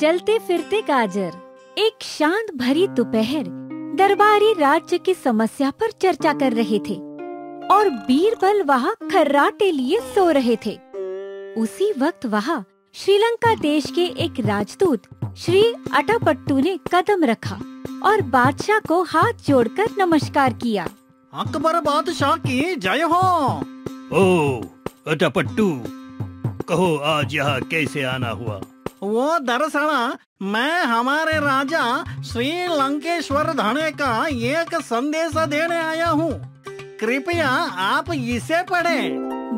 चलते फिरते गाजर। एक शांत भरी दोपहर दरबारी राज्य की समस्या पर चर्चा कर रहे थे और बीरबल वहाँ खर्राटे लिए सो रहे थे। उसी वक्त वहाँ श्रीलंका देश के एक राजदूत श्री अटापट्टू ने कदम रखा और बादशाह को हाथ जोड़कर नमस्कार किया। अकबर बादशाह की जय हो। ओ, अटापट्टू, कहो आज यहाँ कैसे आना हुआ? वो दरअसल मैं हमारे राजा श्री लंकेश्वर धने का एक संदेश देने आया हूँ। कृपया आप इसे पढ़े।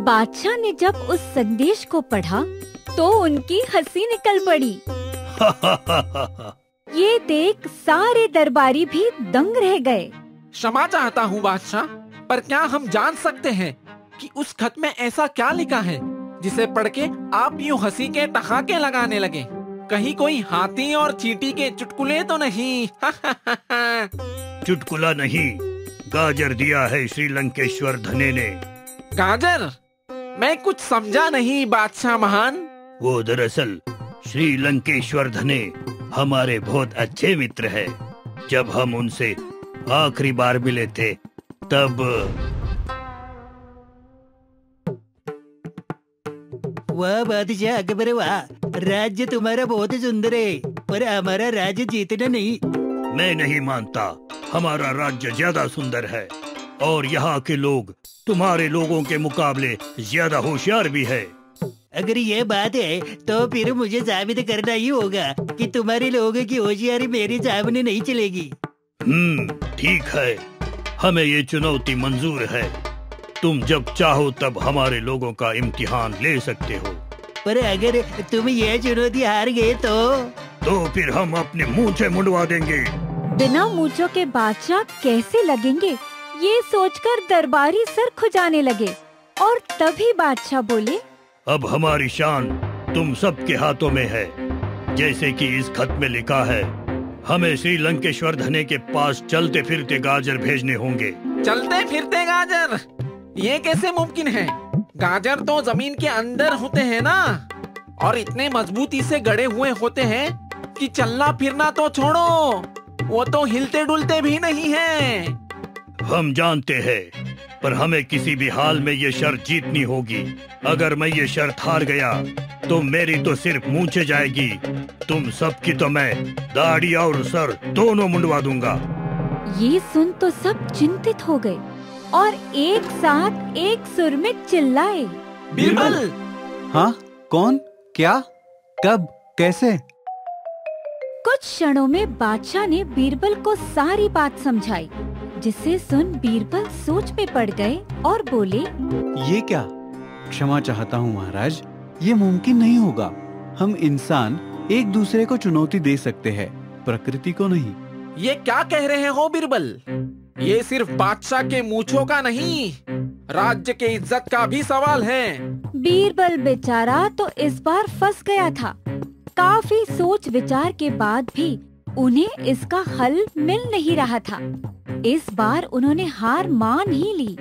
बादशाह ने जब उस संदेश को पढ़ा तो उनकी हँसी निकल पड़ी। ये देख सारे दरबारी भी दंग रह गए। क्षमा चाहता हूँ बादशाह पर क्या हम जान सकते हैं कि उस खत में ऐसा क्या लिखा है? जिसे पढ़ के आप यूँ हँसी के टहाके लगाने लगे। कहीं कोई हाथी और चीटी के चुटकुले तो नहीं। चुटकुला नहीं। गाजर दिया है श्रीलंकेश्वर धने ने। गाजर? मैं कुछ समझा नहीं बादशाह महान। वो दरअसल श्रीलंकेश्वर धने हमारे बहुत अच्छे मित्र हैं। जब हम उनसे आखिरी बार मिले थे तब वाह बादशाह अकबर वाह राज्य तुम्हारा बहुत सुंदर है पर हमारा राज्य जीतना नहीं मैं नहीं मानता हमारा राज्य ज़्यादा सुंदर है और यहाँ के लोग तुम्हारे लोगों के मुकाबले ज़्यादा होशियार भी है। अगर ये बात है तो फिर मुझे साबित करना ही होगा कि तुम्हारे लोगों की होशियारी मेरे सामने नहीं चलेगी। हम्म ठीक है। हमें ये चुनौती मंजूर है। तुम जब चाहो तब हमारे लोगों का इम्तिहान ले सकते हो। पर अगर तुम ये चुनौती हार गए तो? तो फिर हम अपने मुँह से मुंडवा देंगे। बिना मूछों के बादशाह कैसे लगेंगे? ये सोचकर दरबारी सर खुजाने लगे और तभी बादशाह बोले अब हमारी शान तुम सबके हाथों में है। जैसे कि इस खत में लिखा है हमें श्रीलंकेश्वर धने के पास चलते फिरते गाजर भेजने होंगे। चलते फिरते गाजर! ये कैसे मुमकिन है? गाजर तो ज़मीन के अंदर होते हैं ना। और इतने मजबूती से गड़े हुए होते हैं कि चलना फिरना तो छोड़ो। वो तो हिलते डुलते भी नहीं है। हम जानते हैं पर हमें किसी भी हाल में ये शर्त जीतनी होगी। अगर मैं ये शर्त हार गया तो मेरी तो सिर्फ़ मूछे जाएगी। तुम सबकी तो मैं दाढ़ी और सर दोनों मुंडवा दूँगा। ये सुन तो सब चिंतित हो गए। और एक साथ एक सुर में चिल्लाए। बीरबल! हाँ? कौन? क्या? कब? कैसे? कुछ क्षणों में बादशाह ने बीरबल को सारी बात समझाई जिसे सुन बीरबल सोच में पड़ गए और बोले ये क्या? क्षमा चाहता हूँ महाराज ये मुमकिन नहीं होगा। हम इंसान एक दूसरे को चुनौती दे सकते हैं प्रकृति को नहीं। ये क्या कह रहे हो बीरबल? ये सिर्फ़ बादशाह के मूछों का नहीं राज्य के इज़्ज़त का भी सवाल है। बीरबल बेचारा तो इस बार फंस गया था। काफ़ी सोच विचार के बाद भी उन्हें इसका हल मिल नहीं रहा था। इस बार उन्होंने हार मान ही ली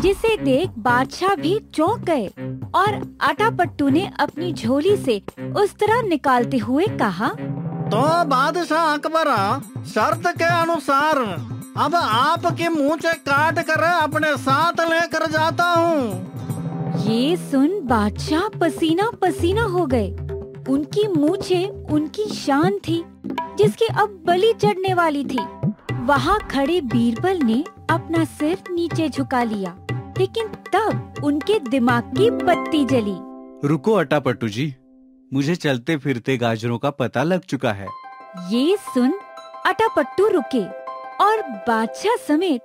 जिसे देख बादशाह भी चौंक गए और आटापट्टू ने अपनी झोली से उस तरह निकालते हुए कहा तो बादशाह अकबर शर्त के अनुसार अब आपके मुँह से काट कर अपने साथ लेकर जाता हूँ। ये सुन बादशाह पसीना पसीना हो गए। उनकी मूछे उनकी शान थी जिसकी अब बलि चढ़ने वाली थी। वहाँ खड़े बीरबल ने अपना सिर नीचे झुका लिया लेकिन तब उनके दिमाग की बत्ती जली। रुको अटापट्टू जी मुझे चलते फिरते गाजरों का पता लग चुका है। ये सुन अटापट्टू रुके। और बादशाह समेत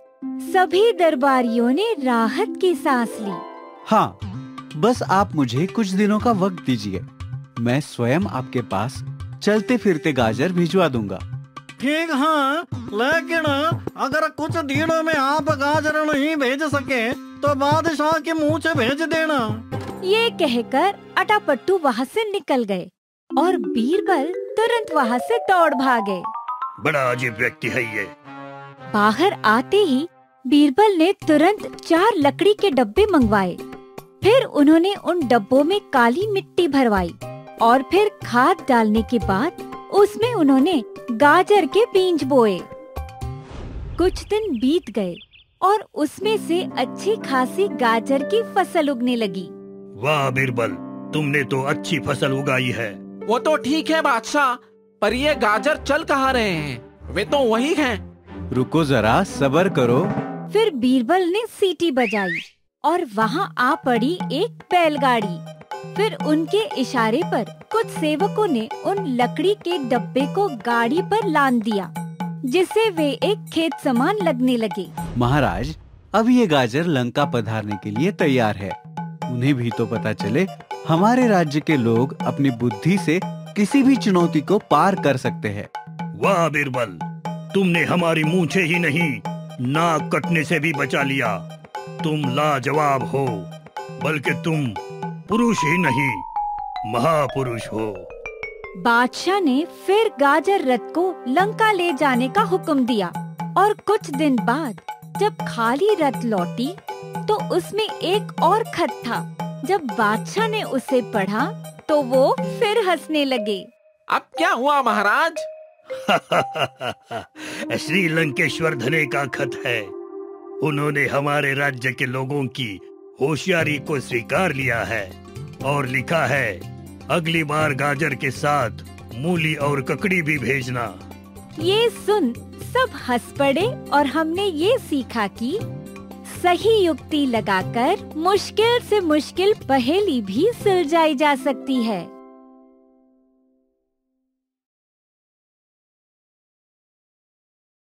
सभी दरबारियों ने राहत की सांस ली। हाँ बस आप मुझे कुछ दिनों का वक्त दीजिए। मैं स्वयं आपके पास चलते फिरते गाजर भिजवा दूँगा। ठीक हाँ लेकिन अगर कुछ दिनों में आप गाजर नहीं भेज सके तो बादशाह के मुँह ऐसी भेज देना। ये कहकर अटापट्टू वहाँ से निकल गए और बीरबल तुरंत वहाँ से दौड़ भागे। बड़ा अजीब व्यक्ति है ये। बाहर आते ही बीरबल ने तुरंत चार लकड़ी के डब्बे मंगवाए। फिर उन्होंने उन डब्बों में काली मिट्टी भरवाई और फिर खाद डालने के बाद उसमें उन्होंने गाजर के बीज बोए। कुछ दिन बीत गए और उसमें से अच्छी खासी गाजर की फ़सल उगने लगी। वाह बीरबल तुमने तो अच्छी फ़सल उगाई है। वो तो ठीक है बादशाह पर ये गाजर चल कहाँ रहे हैं? वे तो वही हैं। रुको जरा सबर करो। फिर बीरबल ने सीटी बजाई और वहाँ आ पड़ी एक बैलगाड़ी। फिर उनके इशारे पर कुछ सेवकों ने उन लकड़ी के डब्बे को गाड़ी पर लान दिया जिससे वे एक खेत समान लगने लगे। महाराज अब ये गाजर लंका पधारने के लिए तैयार है। उन्हें भी तो पता चले हमारे राज्य के लोग अपनी बुद्धि से किसी भी चुनौती को पार कर सकते हैं। वाह बीरबल। तुमने हमारी मूछे ही नहीं नाक कटने से भी बचा लिया। तुम लाजवाब हो बल्कि तुम पुरुष ही नहीं महापुरुष हो। बादशाह ने फिर गाजर रथ को लंका ले जाने का हुक्म दिया और कुछ दिन बाद जब खाली रथ लौटी तो उसमें एक और खत था। जब बादशाह ने उसे पढ़ा तो वो फिर हंसने लगे। अब क्या हुआ महाराज? श्री लंकेश्वर धने का खत है। उन्होंने हमारे राज्य के लोगों की होशियारी को स्वीकार लिया है और लिखा है, अगली बार गाजर के साथ मूली और ककड़ी भी भेजना। ये सुन सब हंस पड़े और हमने ये सीखा कि सही युक्ति लगाकर मुश्किल से मुश्किल पहेली भी सुलझाई जा सकती है।